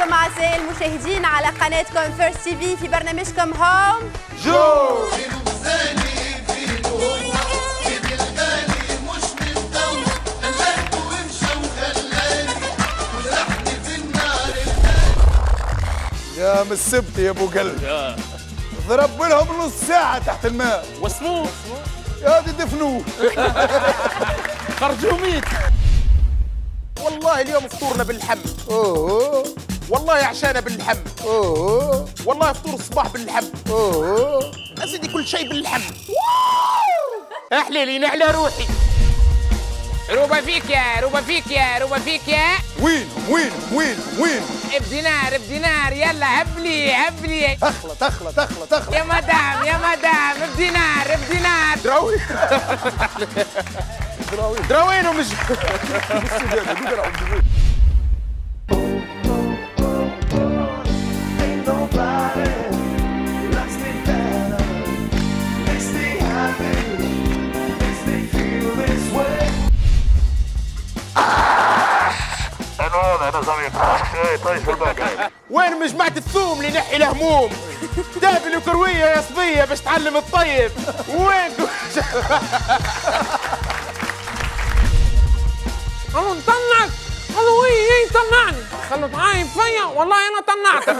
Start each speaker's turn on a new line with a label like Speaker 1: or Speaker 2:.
Speaker 1: أعزائي المشاهدين على قناتكم فيرست تي في في برنامجكم هوم
Speaker 2: جو! يا مسبت يا أبو قلب. ضرب لهم نص ساعة تحت الماء.
Speaker 3: واسموه
Speaker 2: يا دي دفنوه.
Speaker 3: خرجوا ميت. والله اليوم فطورنا باللحم
Speaker 2: أوه.
Speaker 3: والله عشانا باللحم.
Speaker 2: أوه.
Speaker 3: والله فطور الصباح باللحم.
Speaker 2: أوه.
Speaker 3: أزيدي كل شيء باللحم. أحلى لي على روحي. روبا فيك يا روبا فيك يا روبا فيك يا.
Speaker 2: وين وين وين وين
Speaker 3: بدينار بدينار يلا هبلي هبلي
Speaker 2: تخلى تخلى تخلى تخلى
Speaker 3: يا مدام يا مدام. بدينار بدينار دراوي. دراوين ومش وين مجمعة الثوم اللي نحي الهموم دابل وكروية يا صبية باش تعلم الطيب. وين؟
Speaker 4: قالوا نطلعك قالوا إيه إيه طلعني خلوا تعايب فيا. والله أنا طلعتك